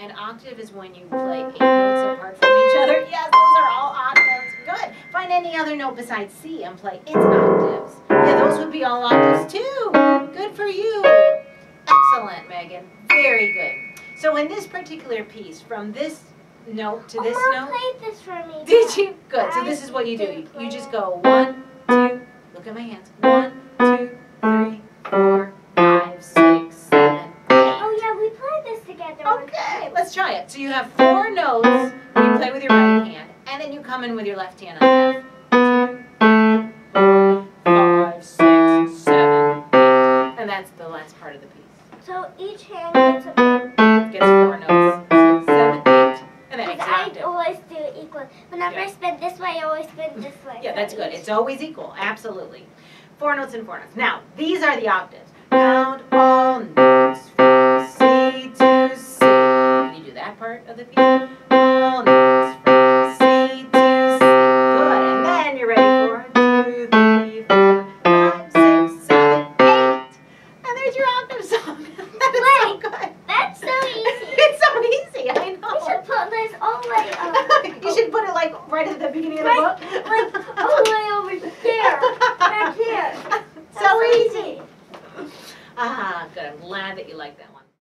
An octave is when you play eight notes apart from each other. Yes, those are all octaves. Good. Find any other note besides C and play its octaves. Yeah, those would be all octaves too. Good for you. Excellent, Megan. Very good. So in this particular piece, from this note to this oh, note. played this for me. Did you? Good. So this is what you do. You just go one, two. Look at my hands. One, let's try it. So you have four notes. You play with your right hand, and then you come in with your left hand on F. Two, three, four, five, six, seven, eight. And that's the last part of the piece. So each hand gets a Gets four notes. So seven, eight, and then Because it's an I always do equal. Whenever Yeah. I spin this way, I always spin this way. Yeah, that's good. It's always equal. Absolutely. Four notes and four notes. Now, these are the octaves. Count all that part of the piece? All notes from C to C. Good. And then you're ready for two, three, four, five, six, seven, eight. And there's your octave song. that is so good. That's so easy. it's so easy. I know. We should put this all the way up. you should put it like right at the beginning of the Right, book. like all the way over there. Back here. So That's easy. Ah, good. I'm glad that you like that one.